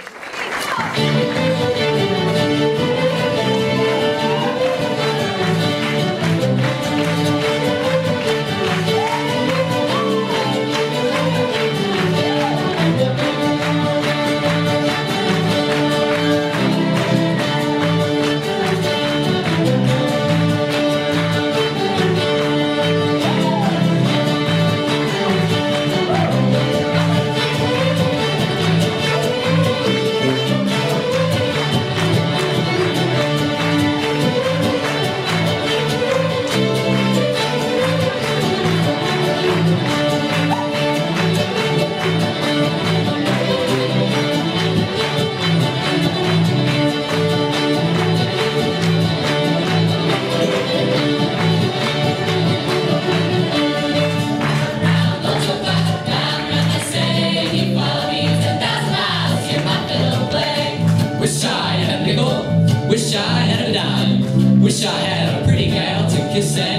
Three, four. Wish I had a pretty gal to kiss at.